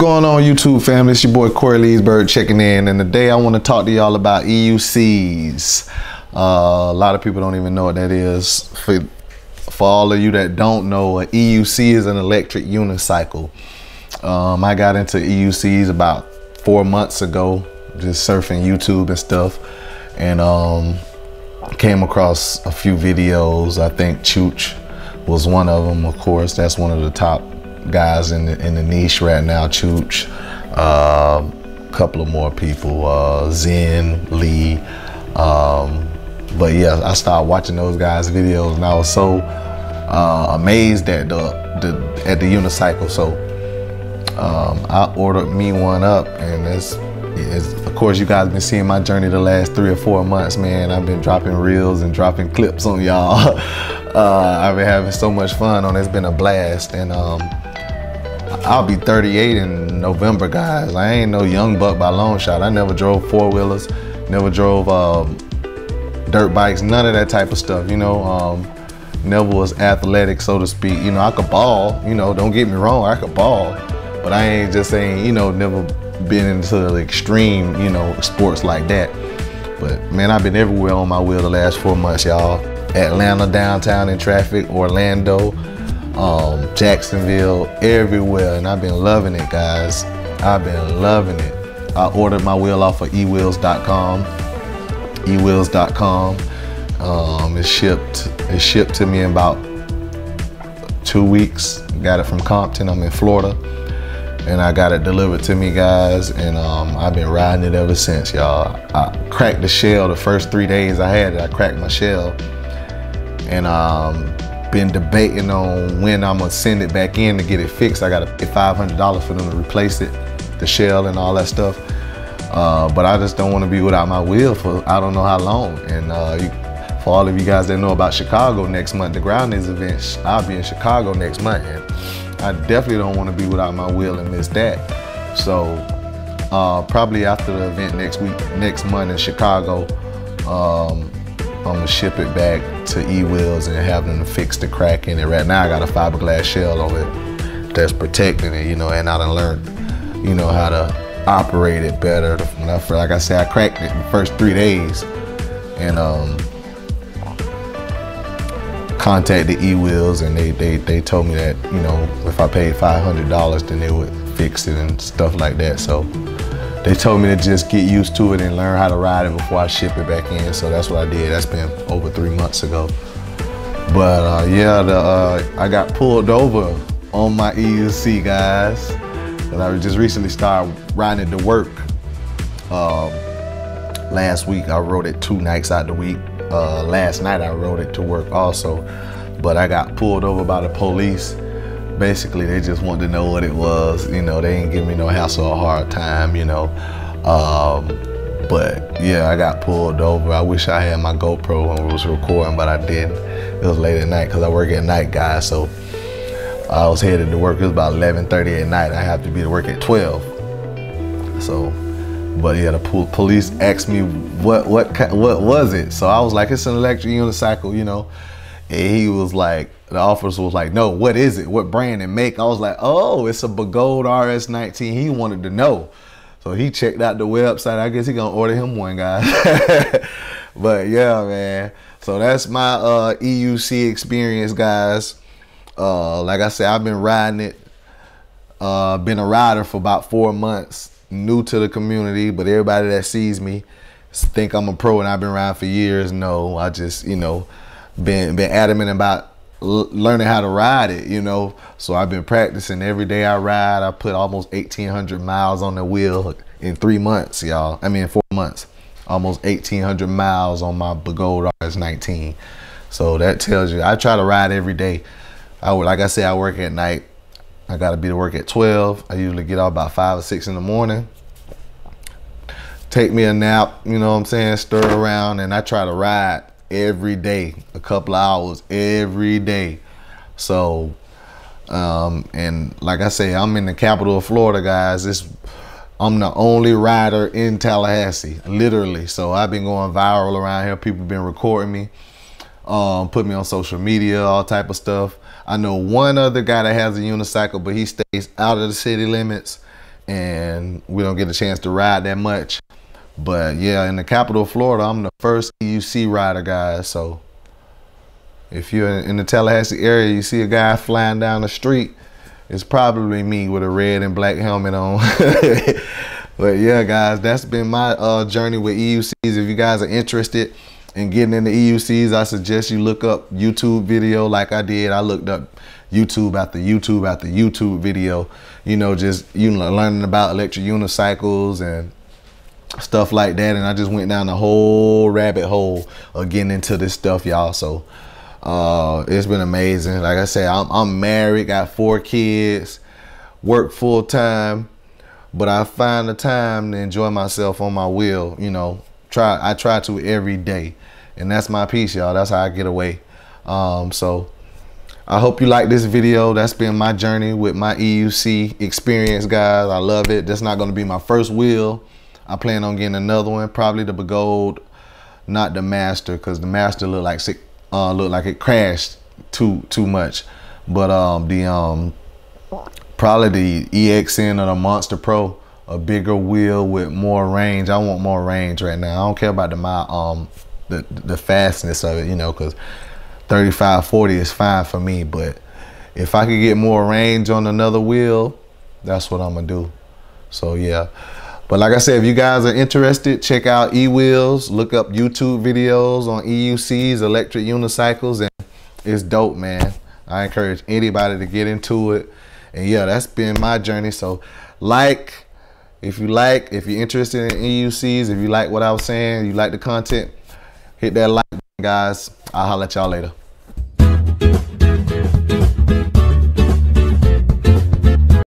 going on YouTube family? It's your boy Corey Leesburg checking in and today I want to talk to y'all about EUCs. Uh, a lot of people don't even know what that is. For, for all of you that don't know, an EUC is an electric unicycle. Um, I got into EUCs about four months ago, just surfing YouTube and stuff and um, came across a few videos. I think Chooch was one of them, of course. That's one of the top guys in the, in the niche right now, Chooch, a uh, couple of more people, uh, Zen, Lee. Um, but yeah, I started watching those guys' videos and I was so uh, amazed at the, the, at the unicycle. So um, I ordered me one up and it's, it's, of course you guys been seeing my journey the last three or four months, man. I've been dropping reels and dropping clips on y'all. uh, I've been having so much fun on it. It's been a blast. And um, I'll be 38 in November, guys. I ain't no young buck by long shot. I never drove four wheelers, never drove um, dirt bikes, none of that type of stuff. You know, um, never was athletic, so to speak. You know, I could ball. You know, don't get me wrong, I could ball, but I ain't just saying. You know, never been into the extreme. You know, sports like that. But man, I've been everywhere on my wheel the last four months, y'all. Atlanta downtown in traffic, Orlando, um, Jacksonville, everywhere, and I've been loving it, guys. I've been loving it. I ordered my wheel off of ewheels.com, ewheels.com. Um, it shipped. It shipped to me in about two weeks. Got it from Compton. I'm in Florida, and I got it delivered to me, guys. And um, I've been riding it ever since, y'all. I cracked the shell the first three days I had it. I cracked my shell, and um, been debating on when I'm gonna send it back in to get it fixed. I gotta pay $500 for them to replace it, the shell and all that stuff. Uh, but I just don't wanna be without my wheel for I don't know how long. And uh, you, for all of you guys that know about Chicago next month, the Groundings event, I'll be in Chicago next month. And I definitely don't wanna be without my wheel and miss that. So uh, probably after the event next week, next month in Chicago, um, I'm gonna ship it back to E-Wheels and have them fix the crack in it. Right now I got a fiberglass shell on it that's protecting it, you know, and I done learned, you know, how to operate it better. Like I said, I cracked it in the first three days and um, contacted E-Wheels and they, they, they told me that, you know, if I paid $500 then they would fix it and stuff like that. So they told me to just get used to it and learn how to ride it before I ship it back in. So that's what I did. That's been over three months ago. But uh, yeah, the, uh, I got pulled over on my EUC, guys. And I just recently started riding it to work. Um, last week, I rode it two nights out the week. Uh, last night, I rode it to work also. But I got pulled over by the police basically they just wanted to know what it was. You know, they ain't give me no hassle or hard time, you know. Um, but yeah, I got pulled over. I wish I had my GoPro when I was recording, but I didn't. It was late at night because I work at night, guys. So I was headed to work. It was about 11:30 at night. I have to be to work at 12. So, but yeah, the police asked me what what what was it. So I was like, it's an electric unicycle, you know. And he was like, the officer was like, no, what is it? What brand and make? I was like, oh, it's a Begode RS19. He wanted to know. So he checked out the website. I guess he gonna order him one, guys. but yeah, man. So that's my uh, EUC experience, guys. Uh, like I said, I've been riding it. Uh, been a rider for about four months. New to the community, but everybody that sees me think I'm a pro and I've been riding for years. No, I just, you know, been been adamant about learning how to ride it, you know. So I've been practicing every day I ride. I put almost 1,800 miles on the wheel in three months, y'all. I mean, four months. Almost 1,800 miles on my Begode RS19. So that tells you, I try to ride every day. I would, like I said, I work at night. I got to be to work at 12. I usually get off about 5 or 6 in the morning. Take me a nap, you know what I'm saying, stir around, and I try to ride every day, a couple hours every day. So, um, and like I say, I'm in the capital of Florida, guys. It's I'm the only rider in Tallahassee, literally. So I've been going viral around here. People been recording me, um, put me on social media, all type of stuff. I know one other guy that has a unicycle, but he stays out of the city limits. and we don't get a chance to ride that much. But yeah, in the capital of Florida, I'm the first EUC rider, guys. So if you're in the Tallahassee area, you see a guy flying down the street, it's probably me with a red and black helmet on. but yeah, guys, that's been my uh, journey with EUCs. If you guys are interested in getting into EUCs, I suggest you look up YouTube video like I did. I looked up YouTube after YouTube after YouTube video, you know, just you know, learning about electric unicycles and stuff like that. And I just went down the whole rabbit hole of getting into this stuff, y'all. So uh, it's been amazing. Like I said, I'm, I'm married, got four kids, work full time, but I find the time to enjoy myself on my wheel. You know, try I try to every day, and that's my piece, y'all. That's how I get away. Um, so I hope you like this video. That's been my journey with my EUC experience, guys. I love it. That's not going to be my first wheel. I plan on getting another one, probably the Begode, not the Master, because the Master look like sick uh, looked like it crashed too too much. But um, the um, probably the EXN or the Monster Pro, a bigger wheel with more range. I want more range right now. I don't care about the my um the the fastness of it, you know, because 35, 40 is fine for me. But if I could get more range on another wheel, that's what I'm gonna do. So yeah. But like I said, if you guys are interested, check out eWheels. Look up YouTube videos on EUCs, electric unicycles, and it's dope, man. I encourage anybody to get into it. And yeah, that's been my journey. So like, if you like, if you're interested in EUCs, if you like what I was saying, you like the content, hit that like, guys. I'll holler at y'all later.